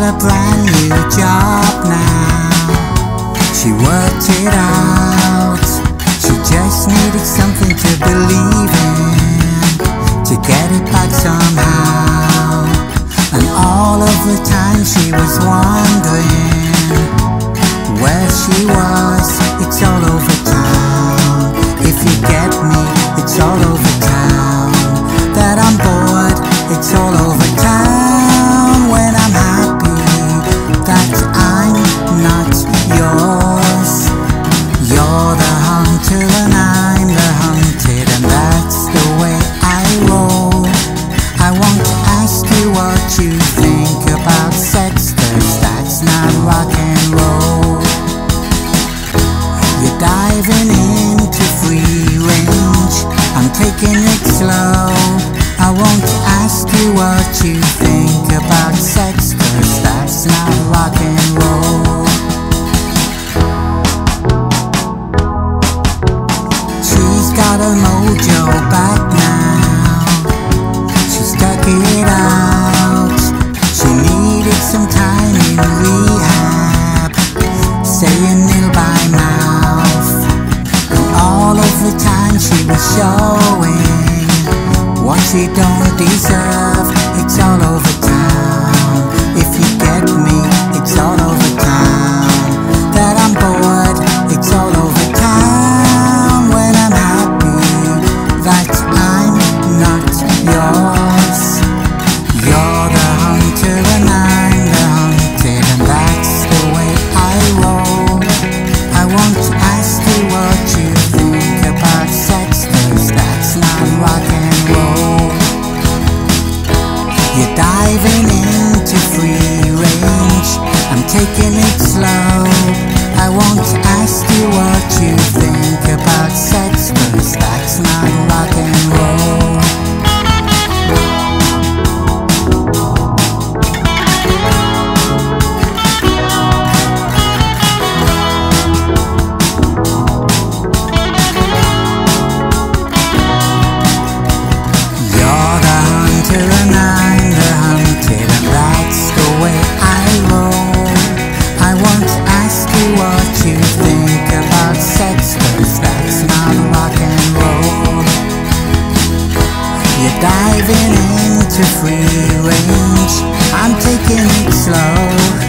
a brand new job now. She worked it out. She just needed something to believe in, to get it back somehow. And all of the time she was wondering where she was. It's all over town. If you get me, it's all over you think about sex, cause that's not rock and roll. You're diving into free range. I'm taking it slow. I won't ask you what you think about sex, cause that's not rock and roll. Got a mojo back showing what she don't deserve. It's all over town. If you get me, it's all over town. That I'm bored, it's all over town. When I'm happy, that diving into free range. I'm taking it slow. You think about sex, cause that's not rock and roll. You're diving into free range. I'm taking it slow.